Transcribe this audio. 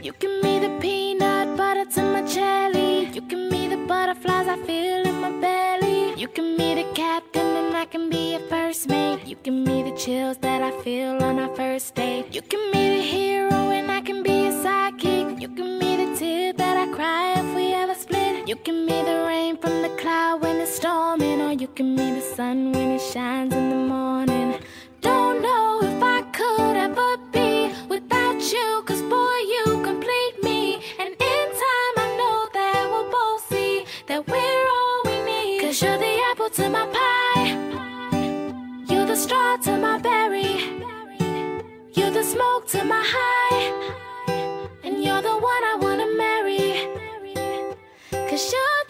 You can be the peanut butter to my jelly. You can be the butterflies I feel in my belly. You can be the captain and I can be a first mate. You can be the chills that I feel on our first date. You can be the hero and I can be a sidekick. You can be the tear that I cry if we ever split. You can be the rain from the cloud when it's storming, or you can be the sun when it shines in the morning. The to my berry, you're the smoke to my high, and you're the one I wanna marry. Cause you're